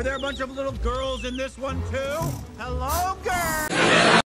Are there a bunch of little girls in this one too? Hello,